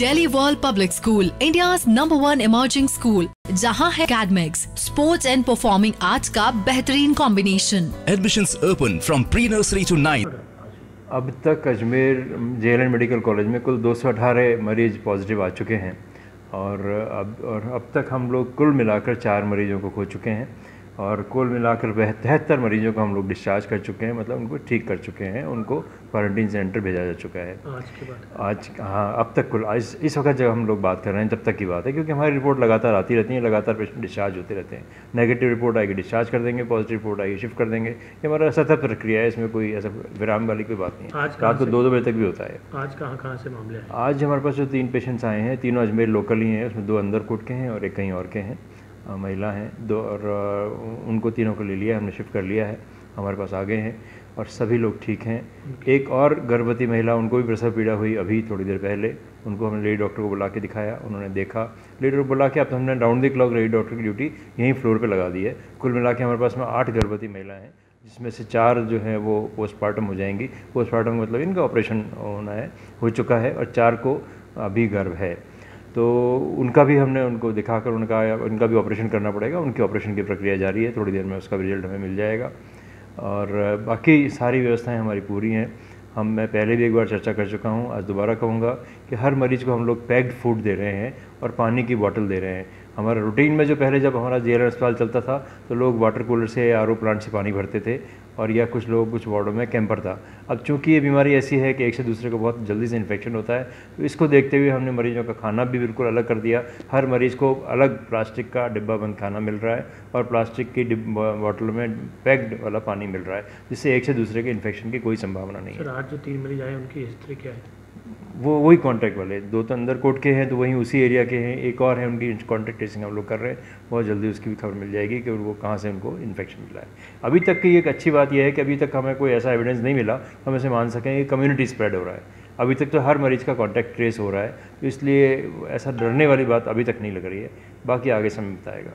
Delhi world public school India number one emerging school जहाँ है academics sports and performing arts का बेहतरीन combination admission open from pre nursery to ninth अब तक Ajmer J L medical college में कुल 218 मरीज़ पॉजिटिव आ चुके हैं। और अब और अब तक हम लोग कुल मिलाकर चार मरीजों को खो चुके हैं। और कुल मिलाकर तिहत्तर मरीजों को हम लोग डिस्चार्ज कर चुके हैं मतलब उनको ठीक कर चुके हैं उनको क्वारंटीन सेंटर भेजा जा चुका है। आज के बाद आज हाँ अब तक कुल आज इस वक्त जब हम लोग बात कर रहे हैं तब तक की बात है क्योंकि हमारी रिपोर्ट लगातार आती रहती है लगातार पेशेंट डिस्चार्ज होते रहते हैं। नेगेटिव रिपोर्ट आएगी डिस्चार्ज कर देंगे पॉजिटिव रिपोर्ट आएगी शिफ्ट कर देंगे। ये हमारा सतत प्रक्रिया है इसमें कोई ऐसा विराम वाली कोई बात नहीं है। रात को दो दो बजे तक भी होता है। आज कहाँ कहाँ से मामले आज हमारे पास जो तीन पेशेंट्स आए हैं तीनों अजमेर लोकल ही हैं उसमें दो अंदर कोट के हैं और एक कहीं और के हैं। महिला हैं दो और उनको तीनों को ले लिया हमने शिफ्ट कर लिया है हमारे पास आ गए हैं और सभी लोग ठीक हैं। एक और गर्भवती महिला उनको भी प्रसव पीड़ा हुई अभी थोड़ी देर पहले उनको हमने लेडी डॉक्टर को बुला के दिखाया उन्होंने देखा। लेडी डॉक्टर बुला के अब तो हमने round the clock lady doctor की ड्यूटी यहीं फ्लोर पर लगा दी है। कुल मिला के हमारे पास में आठ गर्भवती महिलाएँ हैं जिसमें से चार जो हैं वो पोस्टमार्टम हो जाएँगी। पोस्टमार्टम मतलब इनका ऑपरेशन होना है हो चुका है और चार को अभी गर्भ है। तो उनका भी हमने उनको दिखाकर उनका उनका भी ऑपरेशन करना पड़ेगा, उनके ऑपरेशन की प्रक्रिया जारी है, थोड़ी देर में उसका रिज़ल्ट हमें मिल जाएगा। और बाकी सारी व्यवस्थाएँ हमारी पूरी हैं। हम, मैं पहले भी एक बार चर्चा कर चुका हूँ, आज दोबारा कहूँगा कि हर मरीज़ को हम लोग पैक्ड फ़ूड दे रहे हैं। और पानी की बोतल दे रहे हैं। हमारा रूटीन में जो पहले जब हमारा जे अस्पताल चलता था तो लोग वाटर कूलर से आरओ प्लांट से पानी भरते थे और या कुछ लोग कुछ वार्डों में कैंपर था। अब चूँकि ये बीमारी ऐसी है कि एक से दूसरे को बहुत जल्दी से इन्फेक्शन होता है तो इसको देखते हुए हमने मरीजों का खाना भी बिल्कुल अलग कर दिया। हर मरीज़ को अलग प्लास्टिक का डिब्बा बंद खाना मिल रहा है और प्लास्टिक की बॉटल में पैक्ड वाला पानी मिल रहा है, जिससे एक से दूसरे के इन्फेक्शन की कोई संभावना नहीं है। आज जो तीन मरीज़ आए, उनकी हिस्ट्री क्या है? वो वही कॉन्टैक्ट वाले, दो तो अंदर कोट के हैं तो वहीं उसी एरिया के हैं। एक और है, उनकी कॉन्टैक्ट ट्रेसिंग हम लोग कर रहे हैं। बहुत जल्दी उसकी भी खबर मिल जाएगी कि वो कहाँ से उनको इन्फेक्शन मिला है। अभी तक की एक अच्छी बात यह है कि अभी तक हमें कोई ऐसा एविडेंस नहीं मिला, हम ऐसे मान सकें कि कम्युनिटी स्प्रेड हो रहा है। अभी तक तो हर मरीज़ का कॉन्टैक्ट ट्रेस हो रहा है तो इसलिए ऐसा डरने वाली बात अभी तक नहीं लग रही है। बाकी आगे समय बताएगा।